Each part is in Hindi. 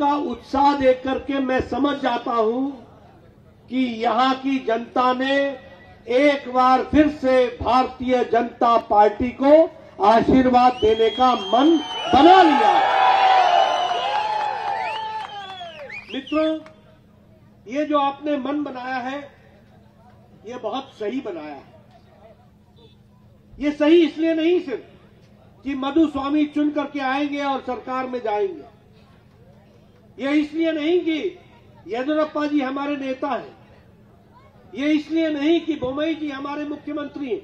आपका उत्साह देख करके मैं समझ जाता हूँ कि यहाँ की जनता ने एक बार फिर से भारतीय जनता पार्टी को आशीर्वाद देने का मन बना लिया। मित्रों, ये जो आपने मन बनाया है, ये बहुत सही बनाया है। ये सही इसलिए नहीं सिर्फ़ कि मधु स्वामी चुन करके आएँगे और सरकार में जाएँगे। ये इसलिए नहीं कि येदुरप्पा जी हमारे नेता हैं। ये इसलिए नहीं कि बोमई जी हमारे मुख्यमंत्री हैं।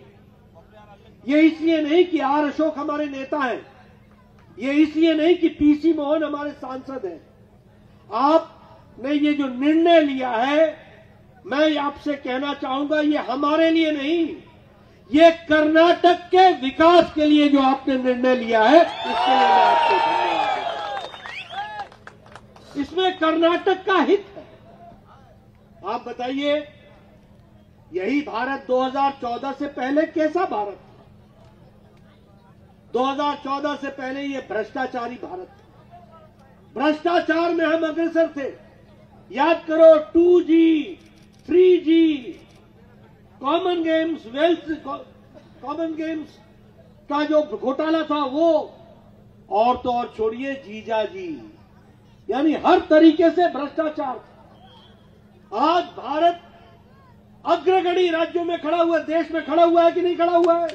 ये इसलिए नहीं कि आर अशोक हमारे नेता हैं। ये इसलिए नहीं कि पीसी मोहन हमारे सांसद हैं। आपने ये जो निर्णय लिया है, मैं आपसे कहना चाहूँगा, ये हमारे लिए नहीं। ये कर्नाटक के विकास के लिए जो आपने निर्णय लिया है, इसके लिए मैं आपको। इसमें कर्नाटक का हित है। आप बताइए, यही भारत 2014 से पहले कैसा भारत था? 2014 से पहले ये भ्रष्टाचारी भारत था। भ्रष्टाचार में हम अग्रसर थे। याद करो 2G 3G common games wealth common games का जो घोटाला था वो, और तो और छोड़िए, जीजा जी। यानी हर तरीके से भ्रष्टाचार। आज भारत अग्रगणी राज्यों में खड़ा हुआ देश में खड़ा हुआ है कि नहीं खड़ा हुआ है?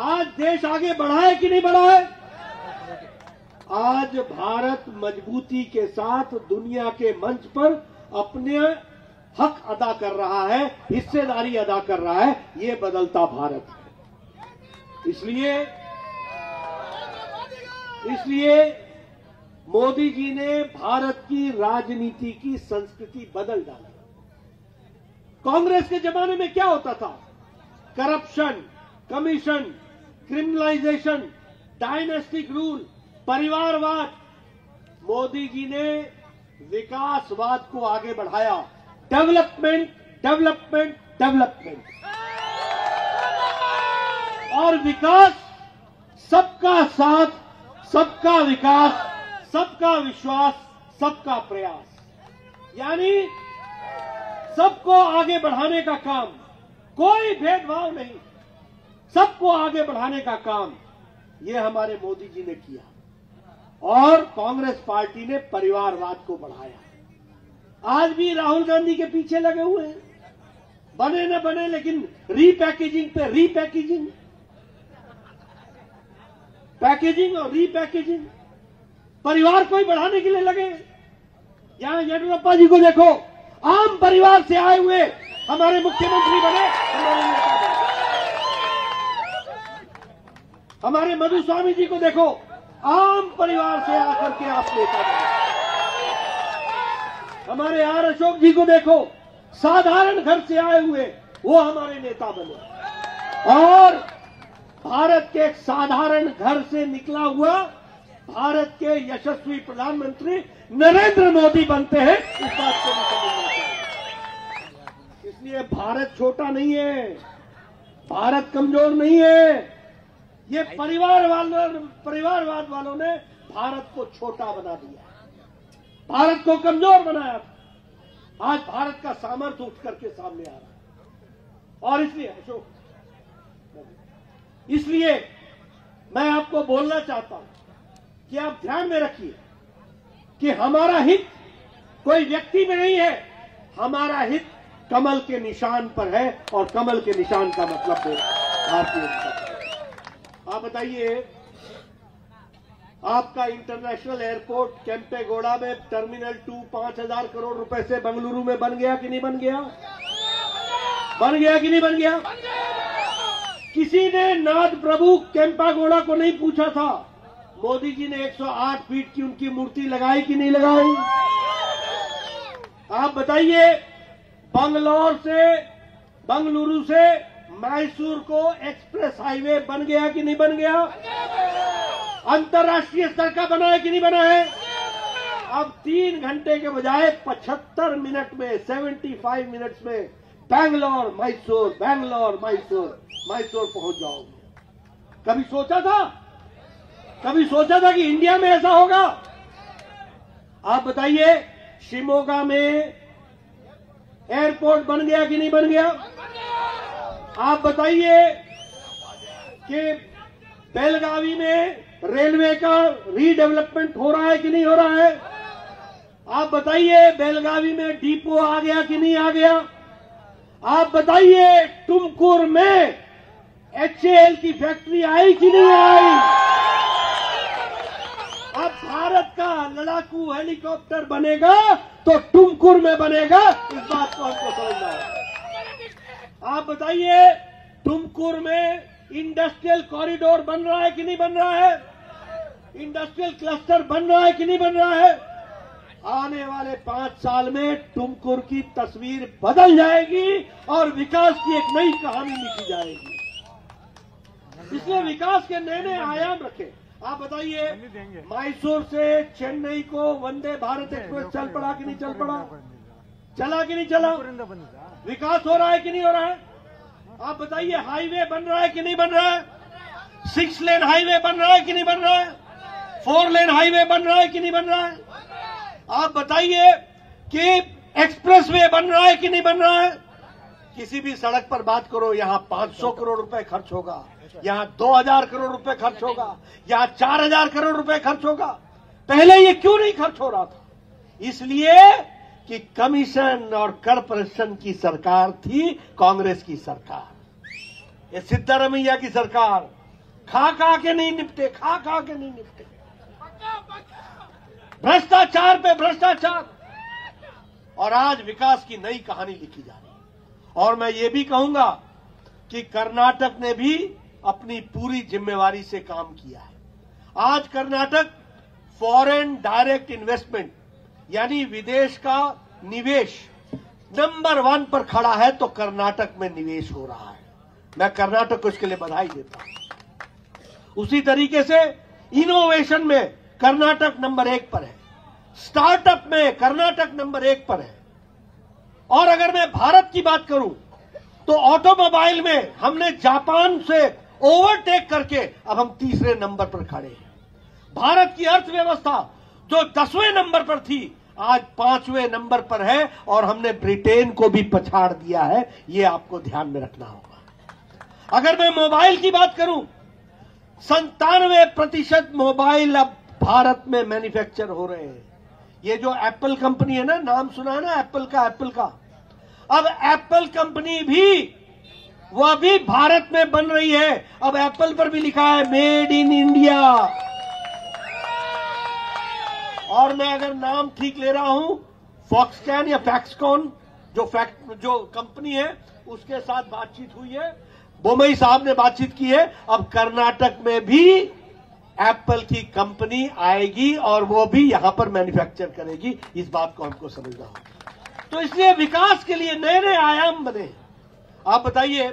आज देश आगे बढ़ा है कि नहीं बढ़ा है? आज भारत मजबूती के साथ दुनिया के मंच पर अपने हक अदा कर रहा है, हिस्सेदारी अदा कर रहा है, ये बदलता भारत है। इसलिए इसलिए मोदी जी ने भारत की राजनीति की संस्कृति बदल डाली। कांग्रेस के जमाने में क्या होता था? Corruption commission criminalization dynastic rule परिवारवाद। मोदी जी ने विकासवाद को आगे बढ़ाया। डेवलपमेंट डेवलपमेंट डेवलपमेंट और विकास सबका साथ, सबका विकास। सबका विश्वास, सबका प्रयास। यानी सबको आगे बढ़ाने का काम। कोई भेदभाव नहीं। सबको आगे बढ़ाने का काम। ये हमारे मोदी जी ने किया। और कांग्रेस पार्टी ने परिवारवाद को बढ़ाया। आज भी राहुल गांधी के पीछे लगे हुए हैं। बने न बने, लेकिन रीपैकेजिंग पे रीपैकेजिंग पैकेजिंग और रीपैकेजिंग परिवार को ही बढ़ाने के लिए लगे। यहाँ येडियुरप्पा जी को देखो, आम परिवार से आए हुए हमारे मुख्यमंत्री बने, हमारे नेता बने। हमारे मधु स्वामी जी को देखो, आम परिवार से आकर के आप नेता बने। हमारे आर अशोक जी को देखो, साधारण घर से आए हुए, वो हमारे नेता बने। और भारत के एक साधारण घर से निकला हुआ भारत के यशस्वी प्रधानमंत्री नरेंद्र मोदी बनते हैं, इस बात को भी इसलिए भारत छोटा नहीं है, भारत कमज़ोर नहीं है। ये परिवार वालों परिवारवाद वालों ने भारत को छोटा बना दिया भारत को कमज़ोर बनाया। आज भारत का सामर्थ्य उठ करके सामने आ रहा है। और इसलिए, अशोक, इसलिए मैं आपको बोलना चाहता हूँ कि आप ध्यान में रखिए कि हमारा हित कोई व्यक्ति में नहीं है। हमारा हित कमल के निशान पर है और कमल के निशान का मतलब है भारतीय जनता। आप बताइए, आपका इंटरनेशनल एयरपोर्ट केम्पेगौड़ा में टर्मिनल टू पाँच हज़ार करोड़ रुपए से बंगलुरु में बन गया कि नहीं बन गया? बन गया कि नहीं बन गया? किसी ने नाथ प्रभु केम्पागोड़ा को नहीं पूछा था। मोदी जी ने 108 फीट की उनकी मूर्ति लगाई कि नहीं लगाई? आप बताइए, बंगलौर से, बंगलुरु से मैसूर को एक्सप्रेस हाईवे बन गया कि नहीं बन गया? अंतर्राष्ट्रीय स्तर का बना है कि नहीं बना है? अब तीन घंटे के बजाय 75 मिनट में 75 मिनट्स में बैंगलोर, मैसूर बैंगलोर, मैसूर मैसूर पहुँच जाओगे। कभी सोचा था? कभी सोचा था कि इंडिया में ऐसा होगा? आप बताइए, शिमोगा में एयरपोर्ट बन गया कि नहीं बन गया? आप बताइए कि बेलगावी में रेलवे का रीडेवलपमेंट हो रहा है कि नहीं हो रहा है? आप बताइए, बेलगावी में डिपो आ गया कि नहीं आ गया? आप बताइए, तुमकुर में एचएएल की फैक्ट्री आई कि नहीं आई? भारत का लड़ाकू हेलीकॉप्टर बनेगा तो टुमकुर में बनेगा। इस बात को हमको समझना है। आप बताइए, टुमकुर में इंडस्ट्रियल कॉरिडोर बन रहा है कि नहीं बन रहा है? इंडस्ट्रियल क्लस्टर बन रहा है कि नहीं बन रहा है? आने वाले पाँच साल में टुमकुर की तस्वीर बदल जाएगी और विकास की एक नई कहानी लिखी जाएगी। इसलिए विकास के नए नए आयाम रखे। आप बताइए मैसूर से चेन्नई को वंदे भारत एक्सप्रेस चल पड़ा कि नहीं चल पड़ा? चला कि नहीं चला? विकास हो रहा है कि नहीं हो रहा है? आप बताइए हाईवे बन रहा है कि नहीं बन रहा है? सिक्स लेन हाईवे बन रहा है कि नहीं बन रहा है? फोर लेन हाईवे बन रहा है कि नहीं बन रहा है? आप बताइए कि एक्सप्रेस वे बन रहा है कि नहीं बन रहा है? किसी भी सड़क पर बात करो यहाँ 500 करोड़ रुपए खर्च होगा। यहाँ 2000 करोड़ रुपए खर्च होगा, यहाँ 4000 करोड़ रुपए खर्च होगा। पहले ये क्यों नहीं खर्च हो रहा था? इसलिए कि कमीशन और कॉरपोरेशन की सरकार थी कांग्रेस की सरकार। ये सिद्धारमैया की सरकार। खा खा के नहीं निपटे, खा खा के नहीं निपटे। भ्रष्टाचार पे भ्रष्टाचार। और आज विकास की नई कहानी लिखी जा रही है। और मैं ये भी कहूँगा कि कर्नाटक ने भी अपनी पूरी जिम्मेवारी से काम किया है। आज कर्नाटक फॉरेन डायरेक्ट इन्वेस्टमेंट यानी विदेश का निवेश नंबर वन पर खड़ा है तो कर्नाटक में निवेश हो रहा है। मैं कर्नाटक को इसके लिए बधाई देता हूँ। उसी तरीके से इनोवेशन में कर्नाटक नंबर एक पर है। स्टार्टअप में कर्नाटक नंबर एक पर है। और अगर मैं भारत की बात करूँ तो ऑटोमोबाइल में हमने जापान से ओवरटेक करके अब हम तीसरे नंबर पर खड़े हैं। भारत की अर्थव्यवस्था जो दसवें नंबर पर थी, आज पाँचवें नंबर पर है और हमने ब्रिटेन को भी पछाड़ दिया है, ये आपको ध्यान में रखना होगा। अगर मैं मोबाइल की बात करूँ संतानवे प्रतिशत मोबाइल अब भारत में मैन्युफैक्चर हो रहे हैं। ये जो एप्पल कंपनी है ना, नाम सुना है ना, एप्पल का एप्पल का। अब एप्पल कंपनी भी वह भी भारत में बन रही है। अब एप्पल पर भी लिखा है मेड इन इंडिया और मैं अगर नाम ठीक ले रहा हूँ फॉक्सकैन या फैक्सकॉन जो फैक्ट जो कंपनी है, उसके साथ बातचीत हुई है। बोमई साहब ने बातचीत की है। अब कर्नाटक में भी एप्पल की कंपनी आएगी और वो भी यहाँ पर मैन्युफैक्चर करेगी। इस बात को हमको समझना होगा। तो इसलिए विकास के लिए नए नए आयाम बने। आप बताइए,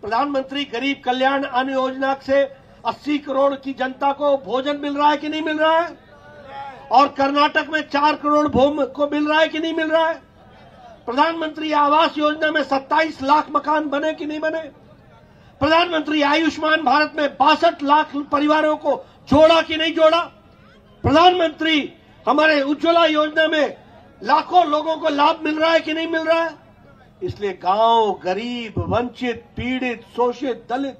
प्रधानमंत्री गरीब कल्याण अन्न योजना से 80 करोड़ की जनता को भोजन मिल रहा है कि नहीं मिल रहा है? और कर्नाटक में चार करोड़ भूमि को मिल रहा है कि नहीं मिल रहा है? प्रधानमंत्री आवास योजना में 27 लाख मकान बने कि नहीं बने? प्रधानमंत्री आयुष्मान भारत में बासठ लाख परिवारों को जोड़ा कि नहीं जोड़ा? प्रधानमंत्री हमारे उज्ज्वला योजना में लाखों लोगों को लाभ मिल रहा है कि नहीं मिल रहा है? इसलिए गाँव, गरीब, वंचित, पीड़ित, शोषित, दलित,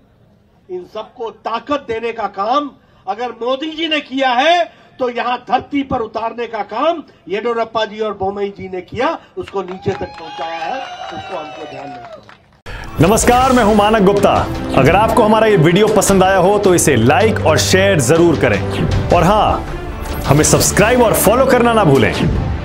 इन सबको ताकत देने का काम अगर मोदी जी ने किया है तो यहाँ धरती पर उतारने का काम येडियुरप्पा जी और बोमई जी ने किया, उसको नीचे तक पहुँचाया है, उसको हमको ध्यान रखना नमस्कार, मैं हूँ मानक गुप्ता। अगर आपको हमारा ये वीडियो पसंद आया हो तो इसे लाइक और शेयर ज़रूर करें। और हाँ हमें सब्सक्राइब और फॉलो करना ना भूलें।